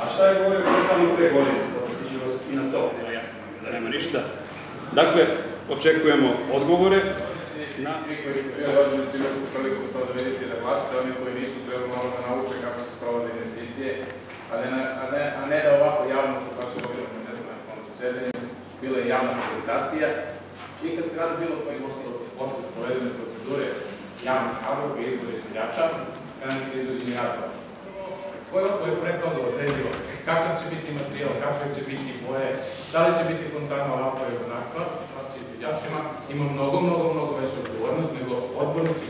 A šta je govorio samo pre godine? Podsjetit ću vas i na to, evo jasno da nema ništa. Dakle, očekujemo odgovore na... Vi koji prije dolazili imate priliku to da vidite i da glasite, oni koji nisu trebali malo da nauče kako se sprovode investicije, a ne, a ne, a ne da ovako javno, kao što bilo, ne znam, na kontu sedenju, bila je javna prezentacija i kad se radi bilo koji ostalo posle sprovedene procedure javnih nabavka i izbora izvođača, kada se izvođenje radova. Koje je pre toga odredio kakav će biti materijal, kakve će biti boje, da li će biti fontana ovakva ili onakva, znači izvođačima ima mnogo, mnogo, mnogo veću odgovornost nego odbornici